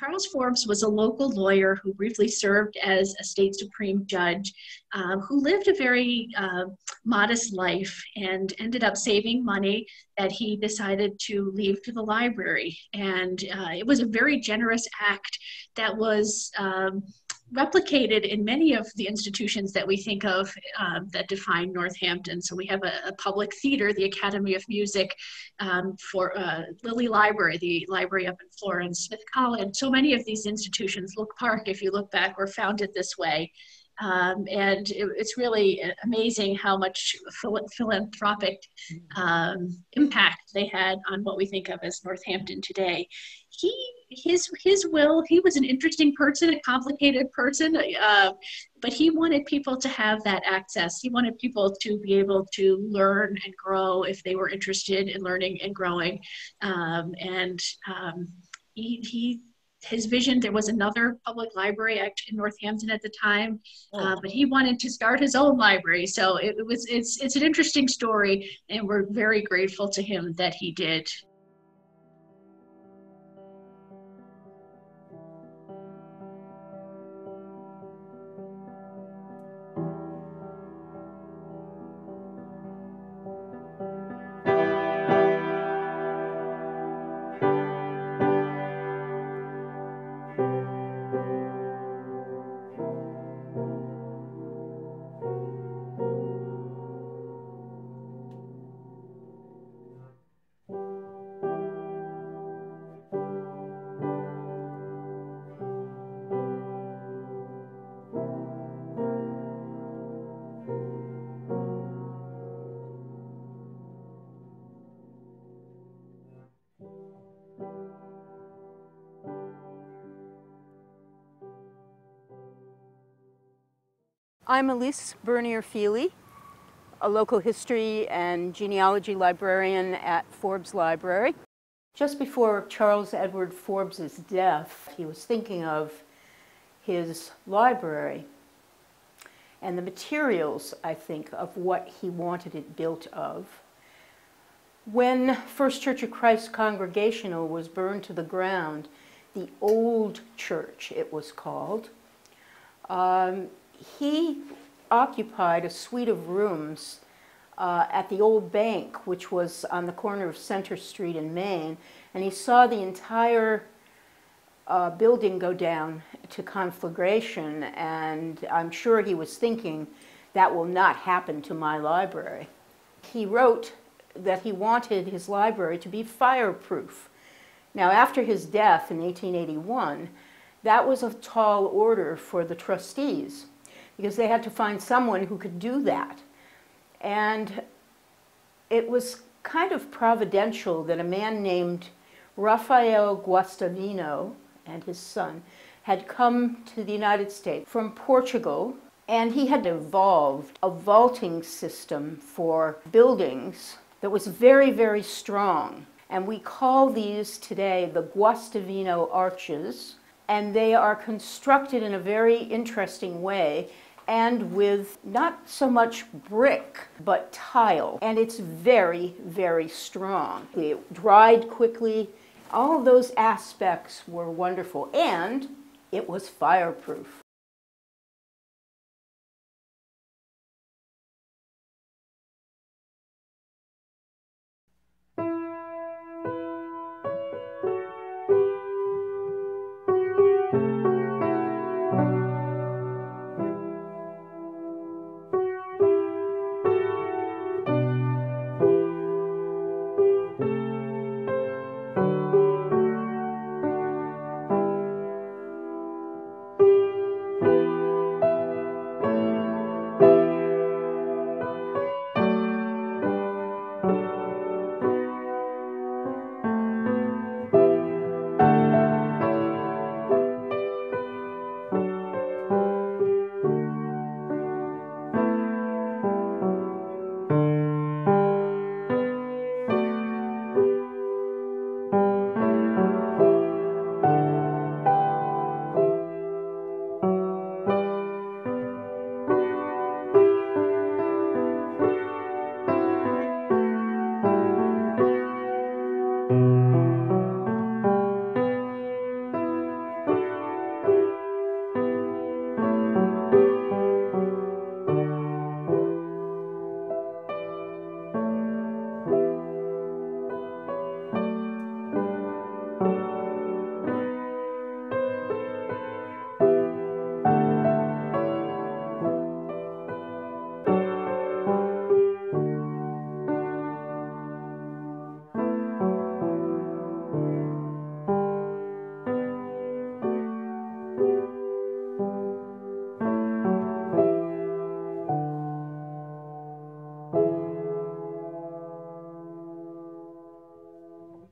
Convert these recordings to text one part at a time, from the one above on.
Charles Forbes was a local lawyer who briefly served as a state supreme judge, uh, who lived a very uh, modest life and ended up saving money that he decided to leave to the library. And uh, it was a very generous act that was um, replicated in many of the institutions that we think of um, that define Northampton. So we have a, a, public theater, the Academy of Music, um, for uh, Lilly Library, the library up in Florence, Smith College. So many of these institutions, Look Park, if you look back, were founded this way. Um, and it, it's really amazing how much phil- philanthropic um, impact they had on what we think of as Northampton today. He, his, his will, he was an interesting person, a complicated person, uh, but he wanted people to have that access. He wanted people to be able to learn and grow if they were interested in learning and growing. Um, and um, he, he his vision there was another public library in northampton at the time uh, oh. but he wanted to start his own library so it, it, was it's it's an interesting story and we're very grateful to him that he did I'm Elise Bernier Feeley, a local history and genealogy librarian at Forbes Library. Just before Charles Edward Forbes's death, he was thinking of his library and the materials, I think, of what he wanted it built of. When First Church of Christ Congregational was burned to the ground, the old church, it was called, um, he occupied a suite of rooms uh, at the old bank, which was on the corner of Center Street in Main, and he saw the entire uh, building go down to conflagration, and I'm sure he was thinking, that will not happen to my library. He wrote that he wanted his library to be fireproof. Now, after his death in 1881, that was a tall order for the trustees because they had to find someone who could do that. And it was kind of providential that a man named Rafael Guastavino and his son had come to the United States from Portugal and he had evolved a vaulting system for buildings that was very, very strong. And we call these today the Guastavino arches, and they are constructed in a very interesting way and with not so much brick, but tile. And it's very, very strong. It dried quickly. All those aspects were wonderful. And it was fireproof.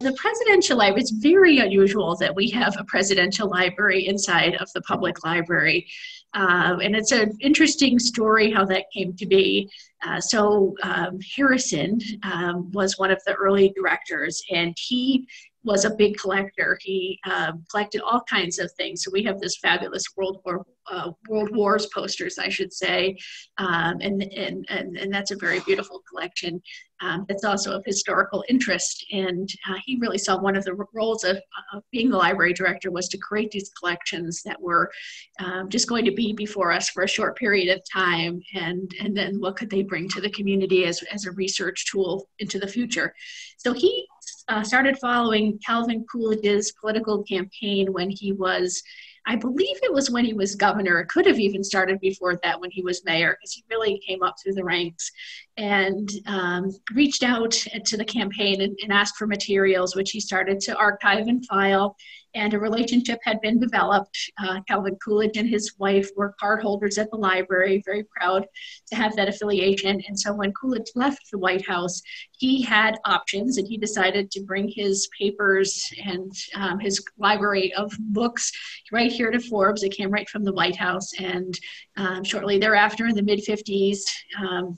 The presidential library, it's very unusual that we have a presidential library inside of the public library. Uh, and it's an interesting story how that came to be. Uh, so um, Harrison um, was one of the early directors, and he was a big collector. He um, collected all kinds of things. So we have this fabulous World War uh, World Wars posters, I should say, um, and, and and and that's a very beautiful collection. Um, also of historical interest, and uh, he really saw one of the roles of, of, being the library director was to create these collections that were um, just going to be before us for a short period of time, and and then what could they bring to the community as as a research tool into the future. So he uh, started following Calvin Coolidge's political campaign when he was, I believe it was when he was governor. It could have even started before that when he was mayor, because he really came up through the ranks and um, reached out to the campaign and, and asked for materials, which he started to archive and file and a relationship had been developed. Uh, Calvin Coolidge and his wife were card holders at the library, very proud to have that affiliation. And so when Coolidge left the White House, he had options and he decided to bring his papers and um, his library of books right here to Forbes. It came right from the White House. And um, shortly thereafter, in the mid 50s, um,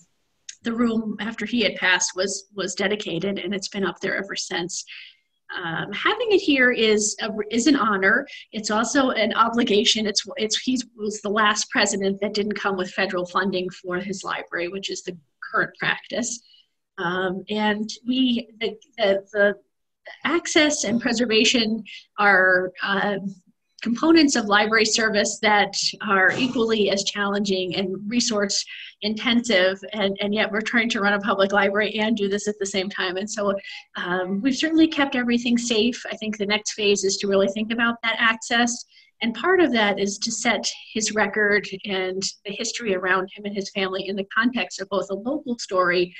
the room after he had passed was was dedicated and it's been up there ever since um, having it here is a, is an honor. It's also an obligation. It's it's he was the last president that didn't come with federal funding for his library, which is the current practice. Um, and we the, the, the, access and preservation are uh, components of library service that are equally as challenging and resource intensive and, and yet we're trying to run a public library and do this at the same time. And so um, we've certainly kept everything safe. I think the next phase is to really think about that access. And part of that is to set his record and the history around him and his family in the context of both a local story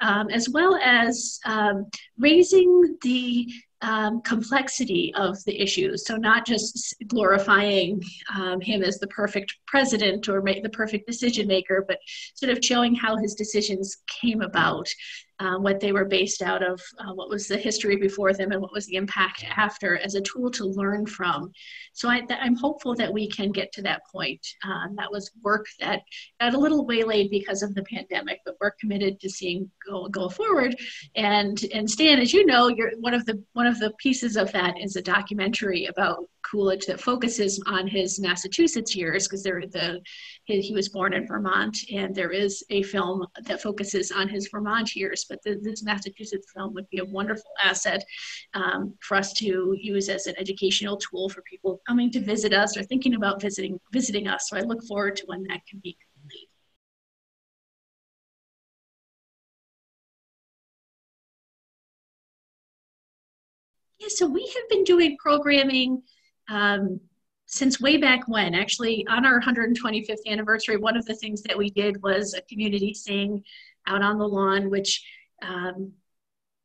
um, as well as um, raising the um, complexity of the issues. So, not just glorifying um, him as the perfect president or make the perfect decision maker, but sort of showing how his decisions came about um, what they were based out of, uh, what was the history before them, and what was the impact after, as a tool to learn from. So I, am hopeful that we can get to that point. Um, that was work that got a little waylaid because of the pandemic, but we're committed to seeing go, go forward. And and Stan, as you know, you're one of the one of the pieces of that is a documentary about Coolidge that focuses on his Massachusetts years because there the he, he, was born in Vermont and there is a film that focuses on his Vermont years. But the, this Massachusetts film would be a wonderful asset um, for us to use as an educational tool for people coming to visit us or thinking about visiting visiting us. So I look forward to when that can be complete. Yeah, so we have been doing programming um, since way back when. Actually, on our 125th anniversary, one of the things that we did was a community sing out on the lawn, which um,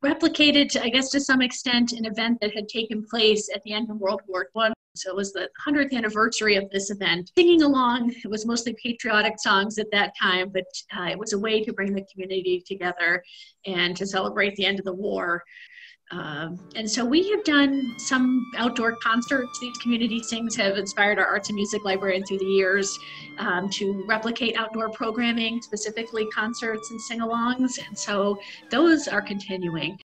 replicated, I guess, to some extent, an event that had taken place at the end of World War One. So it was the 100th anniversary of this event. Singing along, it was mostly patriotic songs at that time, but uh, it was a way to bring the community together and to celebrate the end of the war. Um, and so we have done some outdoor concerts. These community sings have inspired our arts and music librarian through the years um, to replicate outdoor programming, specifically concerts and sing alongs. And so those are continuing.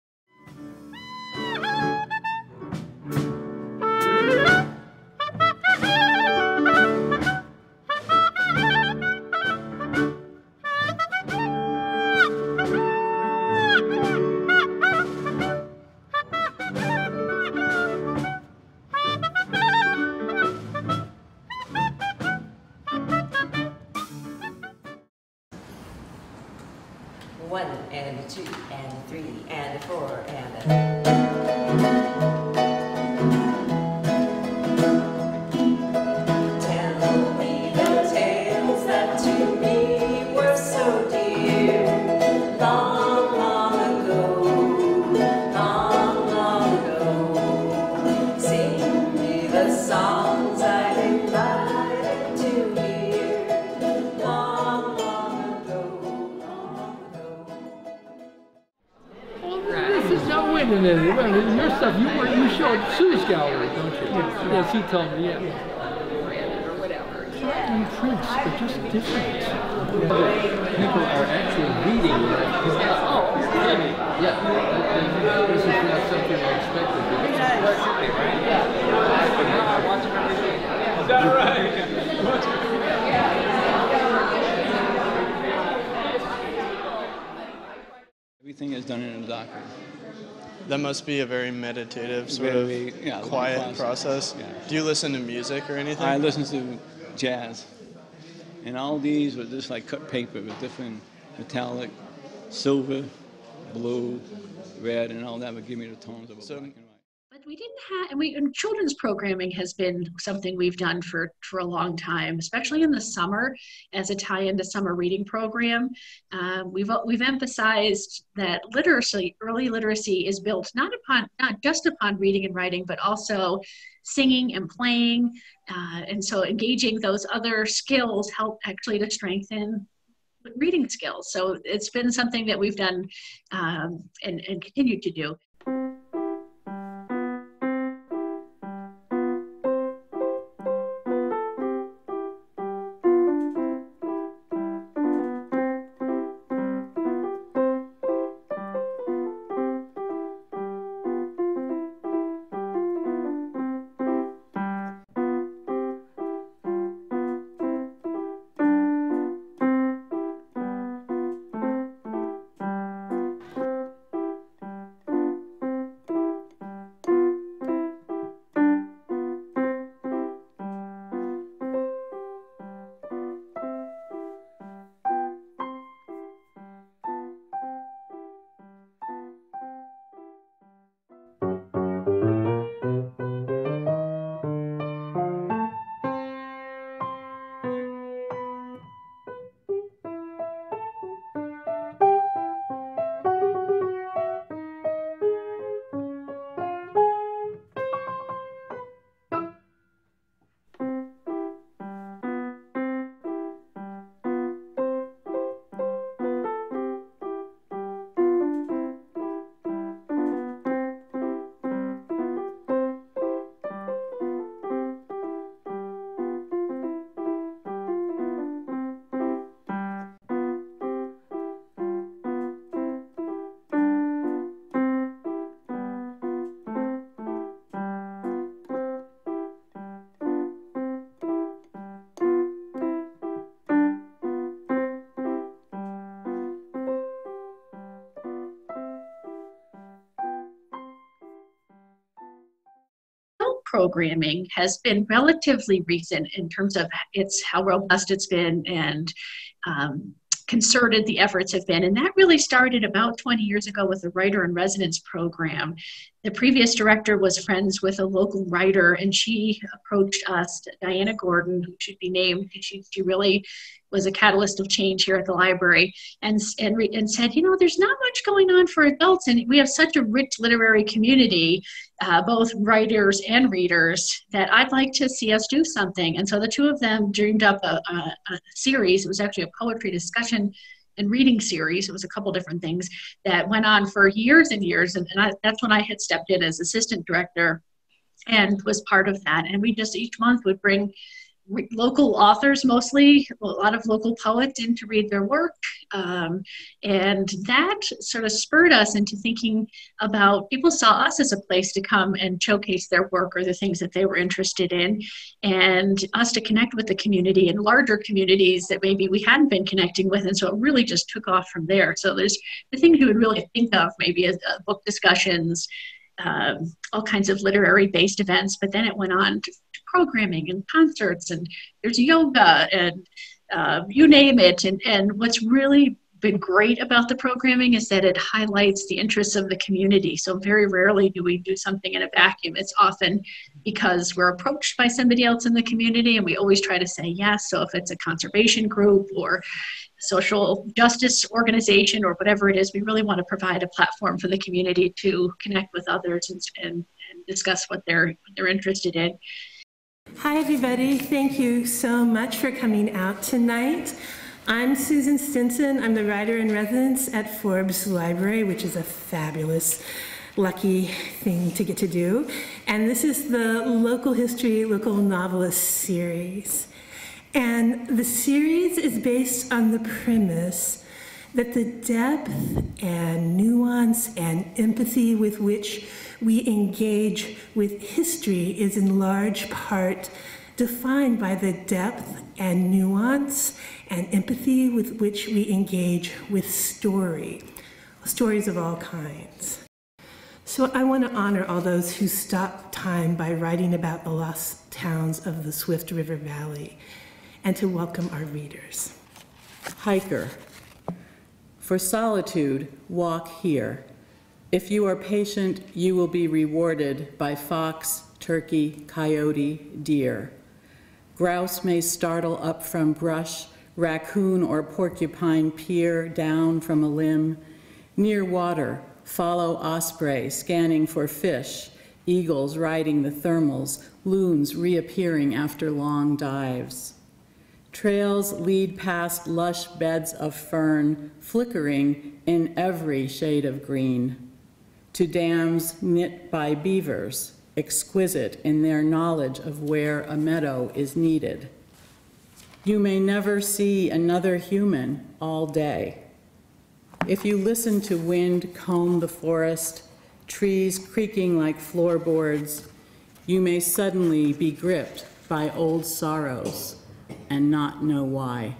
Told me, yeah. And prints are just different. People are actually reading. Oh, really? Yeah. This is not something I expected. Is that right? Everything is done in a darkroom. That must be a very meditative, sort Very, of yeah, quiet process. process. Yeah. Do you listen to music or anything? I listen to jazz. And all these were just like cut paper with different metallic, silver, blue, red, and all that would give me the tones of a So- black and we didn't have, and we and children's programming has been something we've done for for a long time, especially in the summer as a tie-in to summer reading program. Um, we've we've emphasized that literacy, early literacy, is built not upon not just upon reading and writing, but also singing and playing, uh, and so engaging those other skills help actually to strengthen reading skills. So it's been something that we've done um, and, and continue to do. Programming has been relatively recent in terms of its how robust it's been and um, concerted the efforts have been. And that really started about 20 years ago with the Writer in Residence program. The previous director was friends with a local writer, and she approached us, Diana Gordon, who should be named. She, she really was a catalyst of change here at the library, and, and, and said, you know, there's not much going on for adults, and we have such a rich literary community, uh, both writers and readers, that I'd like to see us do something. And so the two of them dreamed up a, a, a series. It was actually a poetry discussion and reading series. It was a couple different things that went on for years and years. And, and I, that's when I had stepped in as assistant director and was part of that. And we just each month would bring local authors, mostly a lot of local poets, in to read their work. Um, and that sort of spurred us into thinking about people saw us as a place to come and showcase their work or the things that they were interested in, and us to connect with the community and larger communities that maybe we hadn't been connecting with. And so it really just took off from there. So there's the things you would really think of maybe as uh, book discussions, um, all kinds of literary based events, but then it went on to, to programming and concerts, and there's yoga and uh, you name it. And, and what's really been great about the programming is that it highlights the interests of the community. So very rarely do we do something in a vacuum. It's often because we're approached by somebody else in the community, and we always try to say yes. So if it's a conservation group or social justice organization or whatever it is, we really want to provide a platform for the community to connect with others and, and, and discuss what they're what they're interested in. Hi, everybody. Thank you so much for coming out tonight. I'm Susan Stinson. I'm the writer in residence at Forbes Library, which is a fabulous lucky thing to get to do. And this is the Local History Local Novelist series. And the series is based on the premise that the depth and nuance and empathy with which we engage with history is in large part defined by the depth and nuance and empathy with which we engage with story, stories of all kinds. So I want to honor all those who stopped time by writing about the lost towns of the Swift River Valley and to welcome our readers. Hiker. For solitude, walk here. If you are patient, you will be rewarded by fox, turkey, coyote, deer. Grouse may startle up from brush, raccoon or porcupine peer down from a limb. Near water, follow osprey scanning for fish, eagles riding the thermals, loons reappearing after long dives. Trails lead past lush beds of fern, flickering in every shade of green, to dams knit by beavers, exquisite in their knowledge of where a meadow is needed. You may never see another human all day. If you listen to wind comb the forest, trees creaking like floorboards, you may suddenly be gripped by old sorrows and not know why.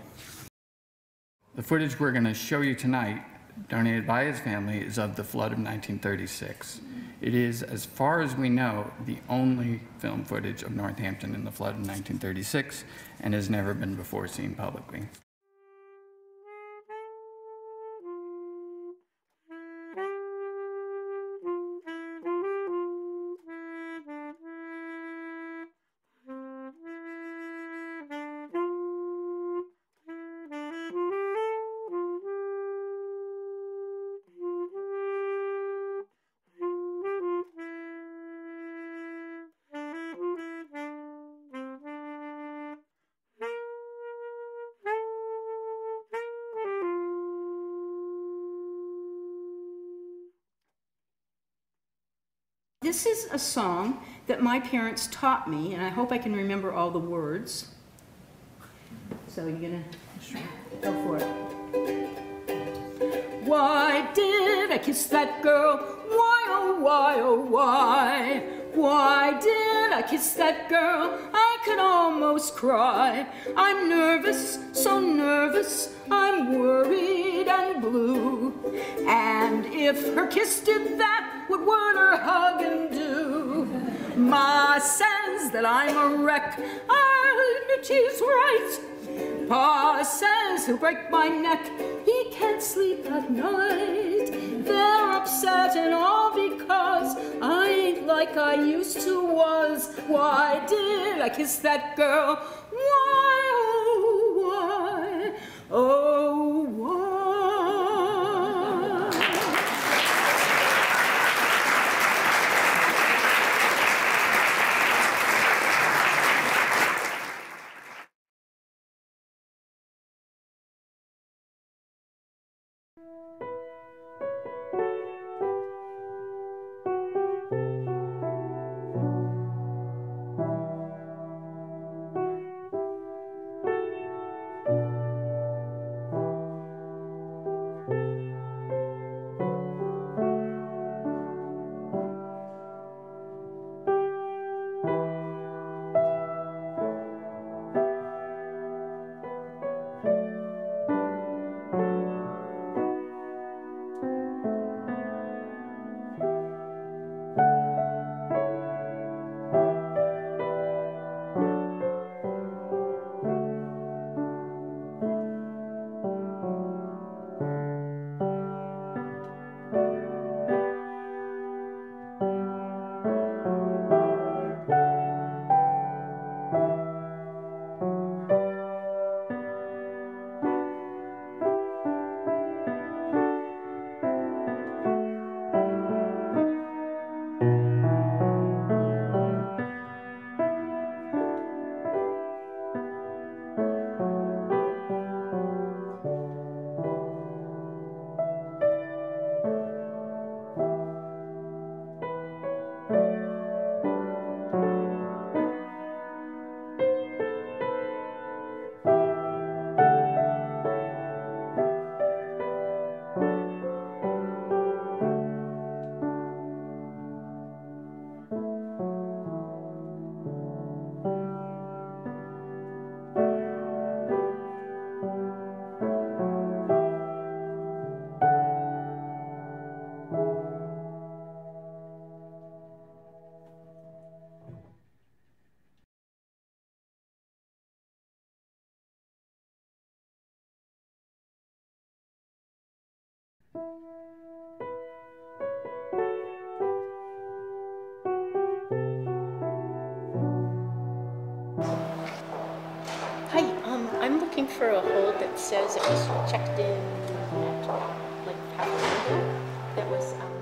The footage we're going to show you tonight, donated by his family, is of the flood of 1936. It is, as far as we know, the only film footage of Northampton in the flood of 1936 and has never been before seen publicly. Song that my parents taught me, and I hope I can remember all the words. So you're gonna go for it. Why did I kiss that girl? Why, oh, why, oh, why? Why did I kiss that girl? I could almost cry. I'm nervous, so nervous, I'm worried and blue. And if her kiss did that, what would her hugging do? Ma says that I'm a wreck, and she's right. Pa says he'll break my neck, he can't sleep at night. They're upset and all because I ain't like I used to was. Why did I kiss that girl? Why, oh, why, oh, why? For a hold that says it was checked in at like half. That was, um.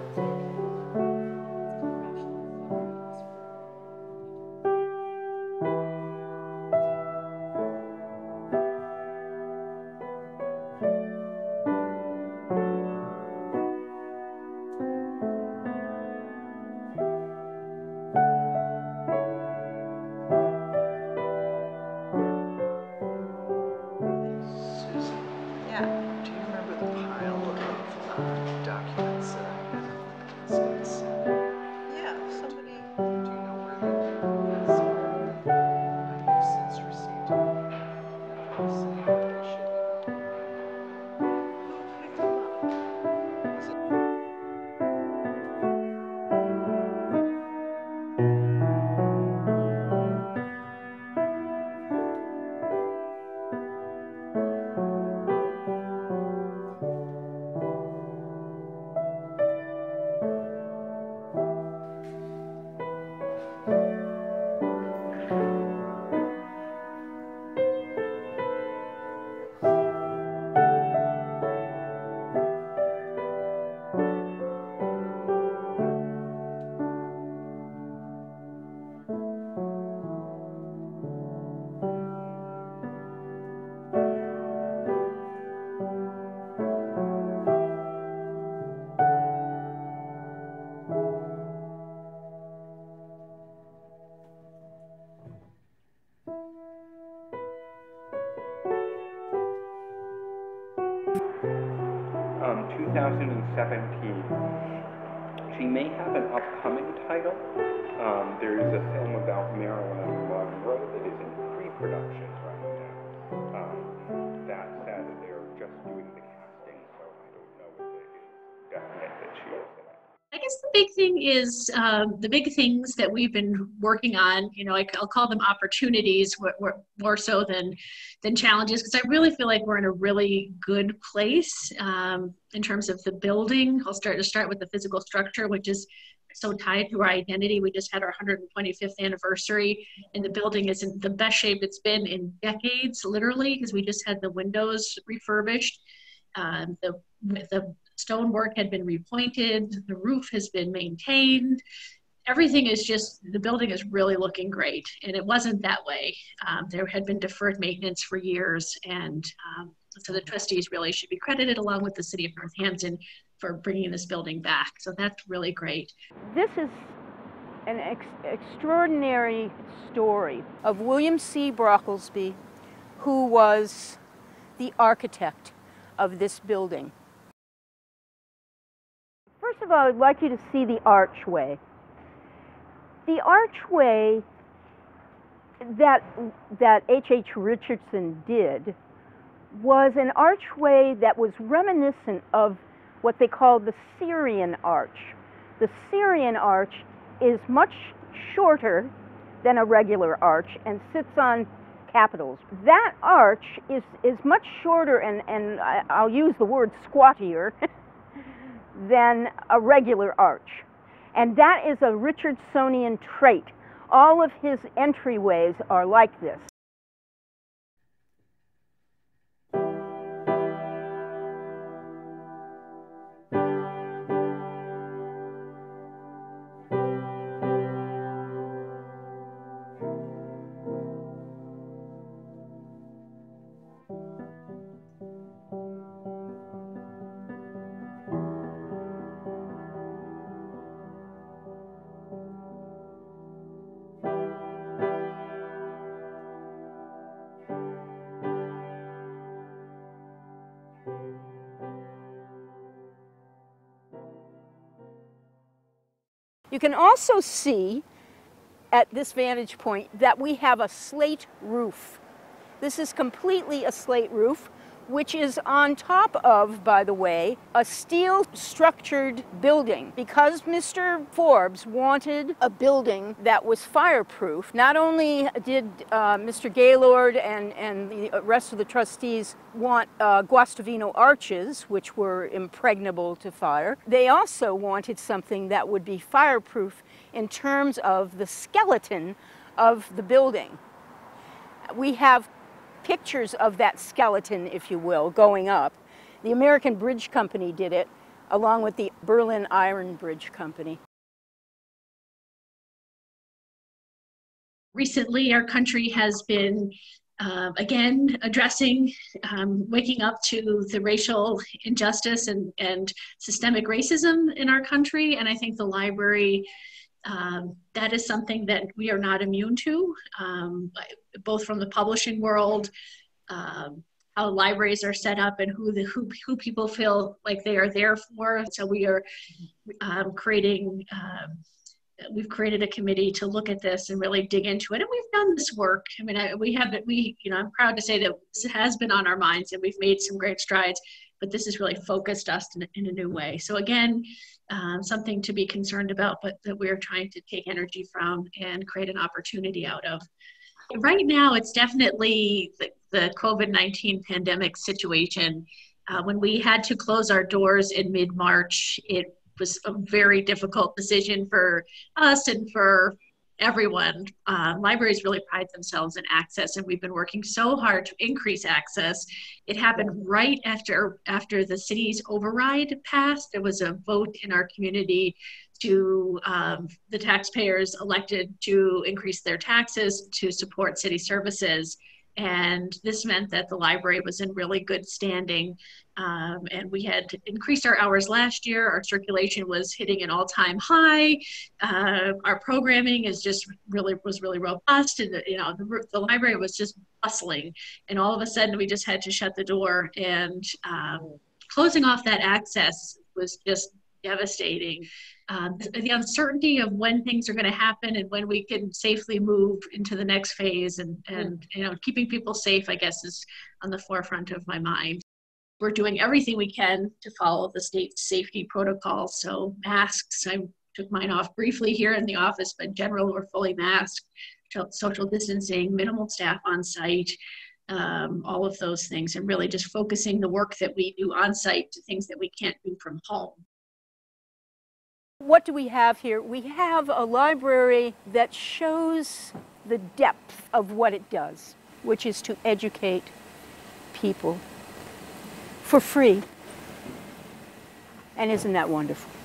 2017. She may have an upcoming title. Um, there's a film about Marilyn Monroe that is in pre-production right now. Um, that said, they're just doing the casting, so I don't know if it is definite that she is. I guess the big thing is um, the big things that we've been working on. You know, I, will call them opportunities more so than than challenges because I really feel like we're in a really good place um, in terms of the building. I'll start to start with the physical structure, which is so tied to our identity. We just had our 125th anniversary, and the building is in the best shape it's been in decades, literally, because we just had the windows refurbished. Um, the the stonework had been repointed, the roof has been maintained. Everything is just, the building is really looking great. And it wasn't that way. Um, there had been deferred maintenance for years. And um, so the trustees really should be credited along with the city of Northampton for bringing this building back. So that's really great. This is an ex- extraordinary story of William C. Brocklesby, who was the architect of this building. First of all, I'd like you to see the archway. The archway that that H.H. H. Richardson did was an archway that was reminiscent of what they call the Syrian arch. The Syrian arch is much shorter than a regular arch and sits on capitals. That arch is, is much shorter and, and I, I'll use the word squattier than a regular arch. And that is a Richardsonian trait. All of his entryways are like this. You can also see at this vantage point that we have a slate roof. This is completely a slate roof which is on top of, by the way, a steel structured building. Because Mr. Forbes wanted a building that was fireproof, not only did uh, Mr. Gaylord and, and the rest of the trustees want uh, Guastavino arches, which were impregnable to fire, they also wanted something that would be fireproof in terms of the skeleton of the building. We have pictures of that skeleton, if you will, going up. The American Bridge Company did it, along with the Berlin Iron Bridge Company. Recently, our country has been uh, again addressing um, waking up to the racial injustice and, and systemic racism in our country. And I think the library um, that is something that we are not immune to, um, both from the publishing world, um, how libraries are set up, and who the who, who people feel like they are there for. So we are um, creating. Um, we've created a committee to look at this and really dig into it, and we've done this work. I mean, I, we have we you know I'm proud to say that this has been on our minds, and we've made some great strides. But this has really focused us in, in a new way. So again, um, something to be concerned about, but that we're trying to take energy from and create an opportunity out of. Right now, it's definitely the, the COVID 19 pandemic situation. Uh, when we had to close our doors in mid March, it was a very difficult decision for us and for everyone. Uh, libraries really pride themselves in access, and we've been working so hard to increase access. It happened right after after the city's override passed. There was a vote in our community to um, the taxpayers elected to increase their taxes to support city services. And this meant that the library was in really good standing. Um, and we had increased our hours last year. Our circulation was hitting an all-time high. Uh, our programming is just really was really robust, and the, you know the, the library was just bustling. And all of a sudden, we just had to shut the door. And um, closing off that access was just devastating. Um, the uncertainty of when things are going to happen and when we can safely move into the next phase and, and you know keeping people safe i guess is on the forefront of my mind we're doing everything we can to follow the state safety protocols so masks i took mine off briefly here in the office but in general we're fully masked. Social distancing minimal staff on site um, all of those things and really just focusing the work that we do on site to things that we can't do from home. What do we have here? We have a library that shows the depth of what it does, which is to educate people for free. And isn't that wonderful?